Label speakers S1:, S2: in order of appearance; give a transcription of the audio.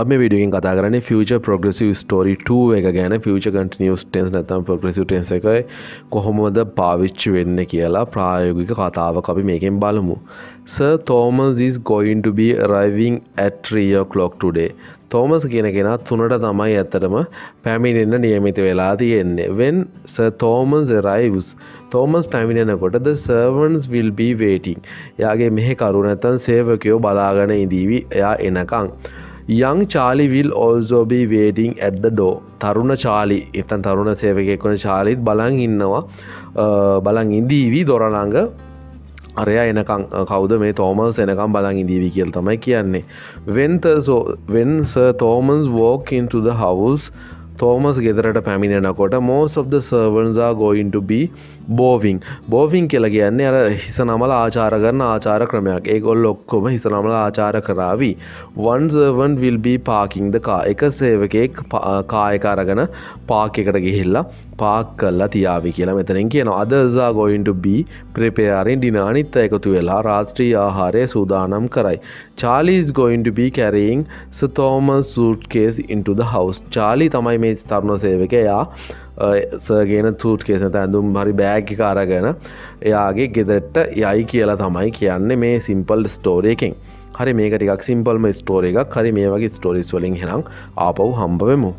S1: අම විඩියෙන් කතා කරන ෆියච පොග්‍රසිව ස්ටෝරි 2 එක ගැන ෆියච කටිනිියස් ටෙන්ස් නැතම් පොග්‍රසිව ටෙන්ස එකයි කොහොමද පාවිච්චි වෙන්න කියලා ප්‍රායෝගික කතාව අපි මේකෙන් බලමු. Sir Thomas is going to be arriving at 3 o'clock today. Thomas කියන කෙන තුනට තමයි ඇත්තටම පැමිණෙන්න්න නියමිත වෙලා තියෙන්නේ. When Sir Thomas arrives, Thomas පැමිණෙනකොට the servants will be waiting. යාගේ මෙහෙ කරුණැතන් සේවකයෝ බලාගන ඉදීවි එයා එනකං. යං චාලි විල් ඕල්සෝබී වේඩිං ඇඩ්ද ඩෝ තරුණ චාලි එතන් තරුණ සේවකෙක් වන චාලිත් බලන් ඉන්නවා. බලන් ඉදීවී දොරනංග අරය එනකං කවද මේ තෝමන්ස් එනකම් බලන් ඉදීවි කියල් තමයි කියන්නේ. වෙන්තසෝ වෙන්ස තෝමන්ස් වෝකින්ටද හවස් තෝමස් ගෙදරට පැමිණෙනකොට මෝස් of the servants are going to be බෝවිං බෝවිං කියල කියන්නේ අර හිස නමල ආචාර කරන ආචාර ක්‍රමයක්. ඒ ගොල් ඔක්කොම හිස නමල ආචාර කරාවී වන්සර්වන් විල් බී පාකින්ද කා එක සේවකෙක් කායක අරගන පාක එකට ගිහිල්ලා පාක් කල්ලා තියාවි කියලා මෙතනින් කියන අදසා ගොයින්ට බී ප්‍රපයාරින් ඩින අනිත්ත එකතු වෙලා රාත්‍රී ආහාරය සූදානම් කරයි. Charlie's going to be carrying සතෝම suitcase into the house Charlie තමයි මේ තරුණ සේවකයා සගෙන තූට් කේසත ඇඳුම් හරි බෑගි කාරගෙන එයාගේ ගෙදෙට්ට යයි කියලා තමයි කියන්නේ මේ සිම්පල් ස්ටෝරයකින් හරි මේකටික් සිම්පල්ම ස්ටෝර එකක්. හරි මේ වගේ ස්ටෝරිස් වලින් හෙනම් ආපව් හම්බවෙමු.